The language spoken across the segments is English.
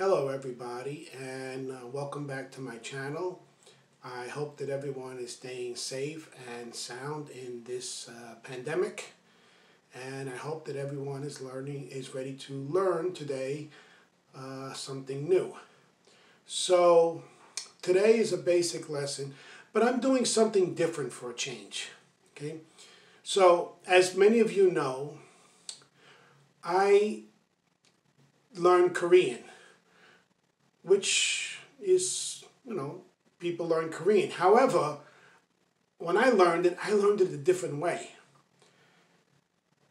Hello everybody and uh, welcome back to my channel. I hope that everyone is staying safe and sound in this uh, pandemic and I hope that everyone is learning is ready to learn today uh, something new. So today is a basic lesson but I'm doing something different for a change. Okay, so as many of you know I learned Korean which is, you know, people learn Korean. However, when I learned it, I learned it a different way.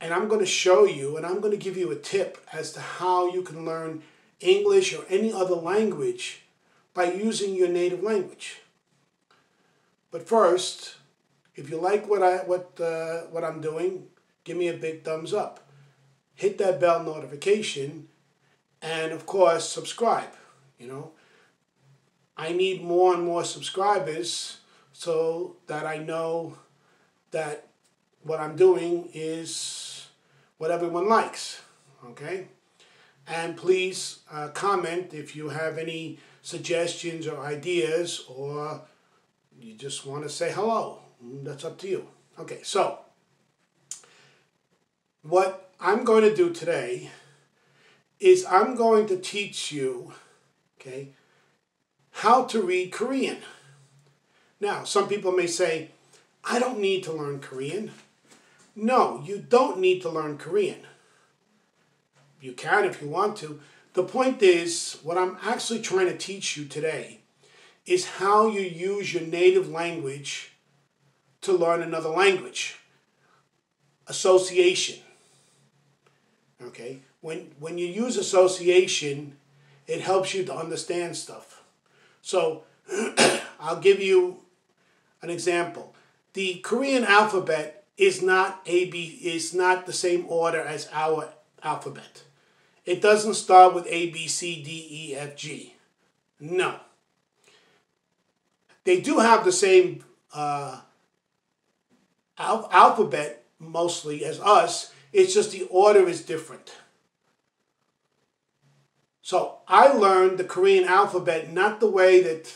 And I'm going to show you and I'm going to give you a tip as to how you can learn English or any other language by using your native language. But first, if you like what I what uh, what I'm doing, give me a big thumbs up. Hit that bell notification and of course subscribe. You know, I need more and more subscribers so that I know that what I'm doing is what everyone likes. Okay? And please uh, comment if you have any suggestions or ideas or you just want to say hello. That's up to you. Okay, so what I'm going to do today is I'm going to teach you okay, how to read Korean. Now, some people may say, I don't need to learn Korean. No, you don't need to learn Korean. You can if you want to. The point is, what I'm actually trying to teach you today is how you use your native language to learn another language. Association. Okay? When, when you use association, it helps you to understand stuff. So I'll give you an example. The Korean alphabet is not A B is not the same order as our alphabet. It doesn't start with A B C D E F G. No. They do have the same uh, al alphabet mostly as us. It's just the order is different. So I learned the Korean alphabet not the way that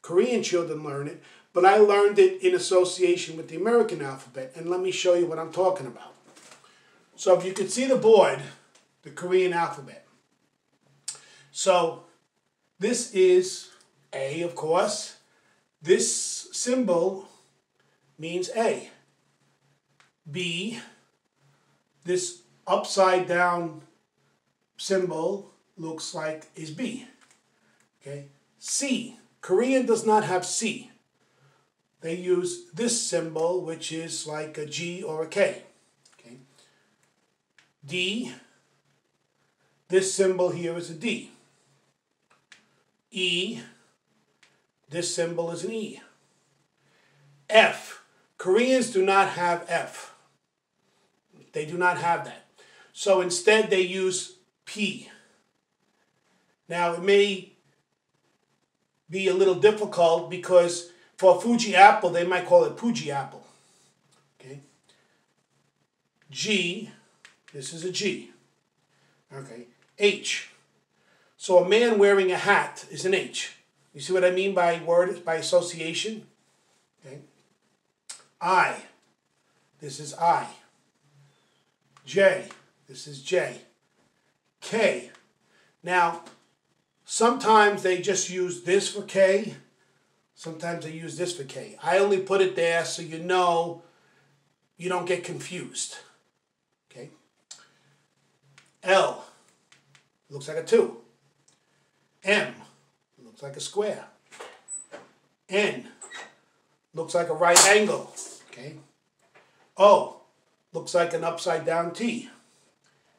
Korean children learn it, but I learned it in association with the American alphabet. And let me show you what I'm talking about. So if you could see the board, the Korean alphabet. So this is A, of course. This symbol means A. B, this upside down symbol looks like is B. Okay. C. Korean does not have C. They use this symbol, which is like a G or a K. Okay. D. This symbol here is a D. E. This symbol is an E. F. Koreans do not have F. They do not have that. So instead they use P. Now, it may be a little difficult because for Fuji apple, they might call it Fuji apple. Okay. G, this is a G. Okay. H. So a man wearing a hat is an H. You see what I mean by word, by association? Okay. I. This is I. J. This is J. K. Now, Sometimes they just use this for K. Sometimes they use this for K. I only put it there so you know you don't get confused. Okay. L looks like a 2. M looks like a square. N looks like a right angle. Okay. O looks like an upside down T.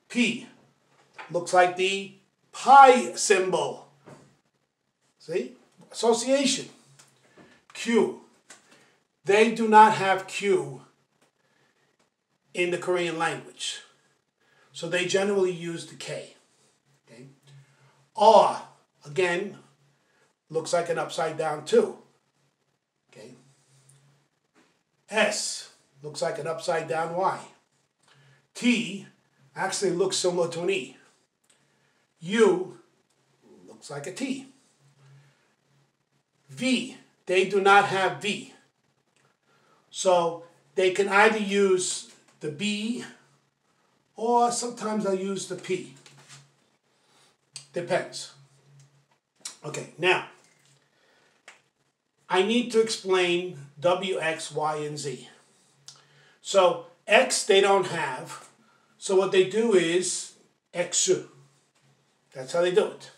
P looks like the pi symbol. See? Association. Q. They do not have Q in the Korean language. So they generally use the K. Okay? R, again, looks like an upside down 2. Okay? S looks like an upside down Y. T actually looks similar to an E. U looks like a T. V, they do not have V. So they can either use the B or sometimes I'll use the P. Depends. Okay, now I need to explain W, X, Y, and Z. So X they don't have. So what they do is Xu. That's how they do it.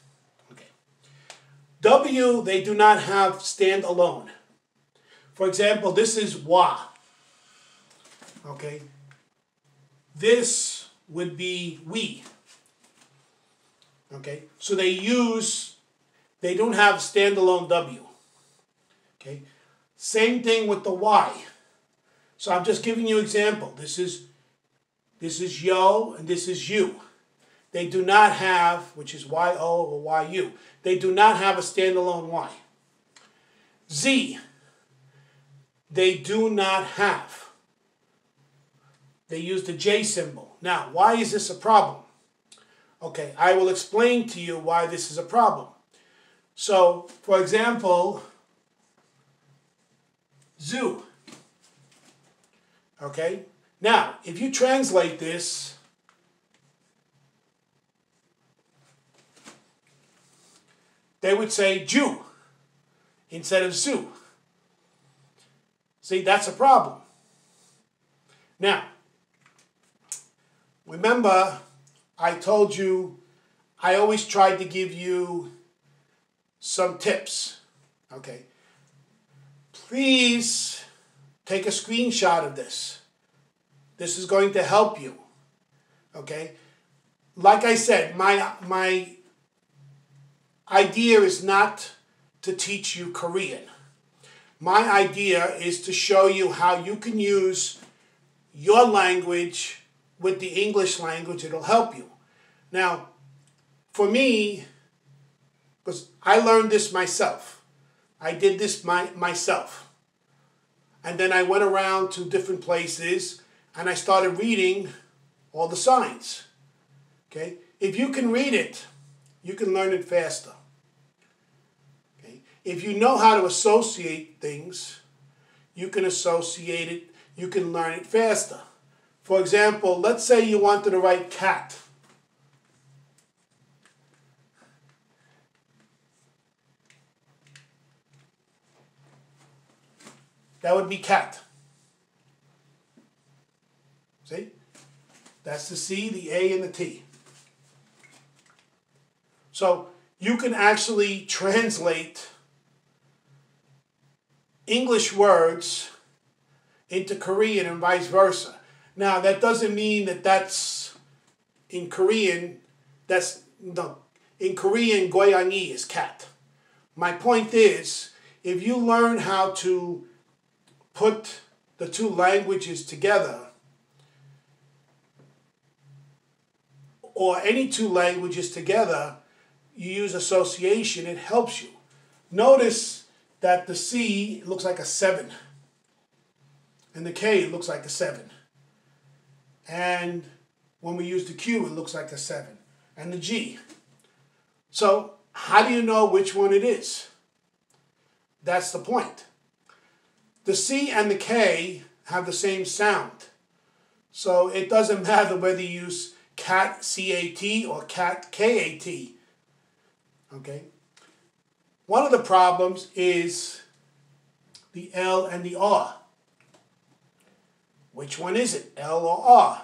W they do not have standalone. For example, this is Wa. Okay. This would be we. Okay. So they use, they don't have standalone W. Okay. Same thing with the Y. So I'm just giving you example. This is this is yo and this is you. They do not have, which is yo or yu. They do not have a standalone y. Z, they do not have. They use the J symbol. Now, why is this a problem? Okay, I will explain to you why this is a problem. So, for example, zoo. Okay? Now, if you translate this, they would say Jew instead of zoo. See, that's a problem. Now, remember, I told you I always tried to give you some tips. Okay. Please take a screenshot of this. This is going to help you. Okay? Like I said, my my idea is not to teach you Korean. My idea is to show you how you can use your language with the English language. It'll help you. Now, for me, because I learned this myself. I did this my, myself. And then I went around to different places and I started reading all the signs. Okay? If you can read it, you can learn it faster. Okay? If you know how to associate things, you can associate it, you can learn it faster. For example, let's say you wanted to write cat. That would be cat. See? That's the C, the A, and the T. So you can actually translate English words into Korean and vice versa. Now, that doesn't mean that that's in Korean, that's no. In Korean, goyangi is cat. My point is, if you learn how to put the two languages together, or any two languages together, you use association, it helps you. Notice that the C looks like a 7, and the K looks like a 7. And when we use the Q, it looks like a 7, and the G. So, how do you know which one it is? That's the point. The C and the K have the same sound. So it doesn't matter whether you use cat C-A-T or cat K-A-T. Okay? One of the problems is the L and the R. Which one is it, L or R?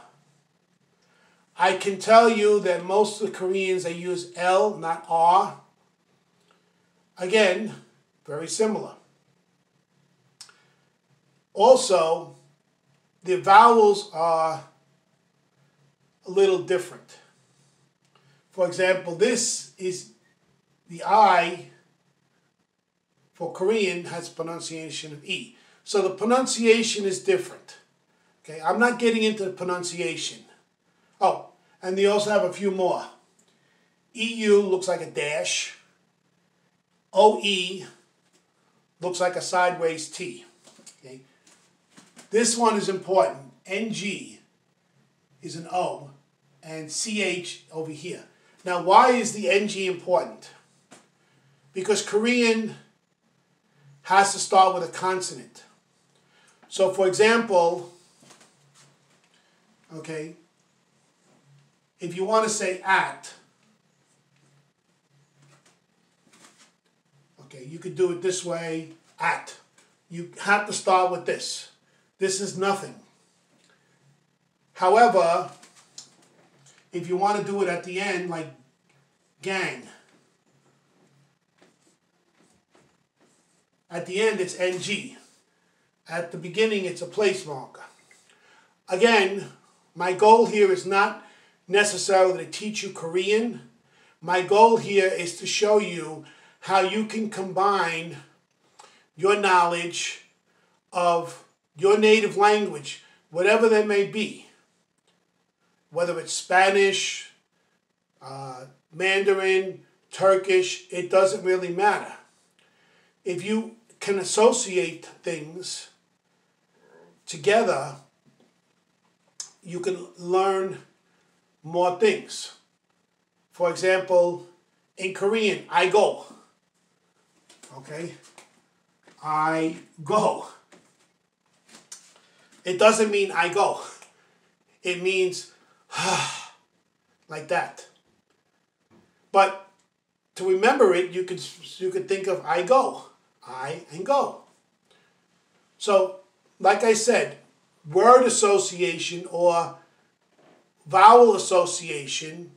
I can tell you that most of the Koreans, they use L, not R. Again, very similar. Also, the vowels are a little different. For example, this is the I for Korean has pronunciation of E. So the pronunciation is different. Okay, I'm not getting into the pronunciation. Oh, and they also have a few more. EU looks like a dash. OE looks like a sideways T. Okay. This one is important. NG is an O and CH over here. Now, why is the NG important? Because Korean has to start with a consonant. So for example, okay, if you want to say at, okay, you could do it this way, at. You have to start with this. This is nothing. However, if you want to do it at the end, like gang, at the end it's NG. At the beginning, it's a place marker. Again, my goal here is not necessarily to teach you Korean. My goal here is to show you how you can combine your knowledge of your native language, whatever that may be, whether it's Spanish, uh, Mandarin, Turkish, it doesn't really matter. If you can associate things together, you can learn more things. For example, in Korean, I go. Okay? I go. It doesn't mean I go. It means like that. But to remember it, you could you could think of I go. I and go. So, like I said, word association or vowel association,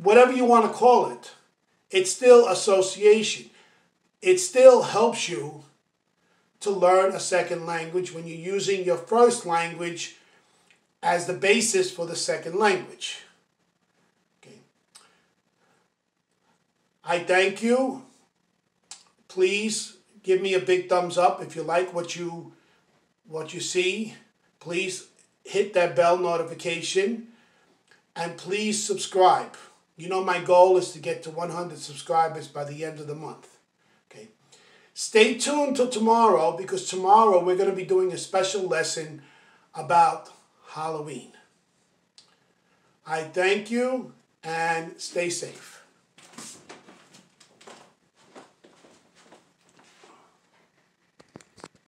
whatever you want to call it, it's still association. It still helps you to learn a second language when you're using your first language as the basis for the second language. Okay. I thank you. Please give me a big thumbs up if you like what you what you see. Please hit that bell notification and please subscribe. You know my goal is to get to 100 subscribers by the end of the month. Okay. Stay tuned till tomorrow because tomorrow we're going to be doing a special lesson about Halloween. I thank you and stay safe.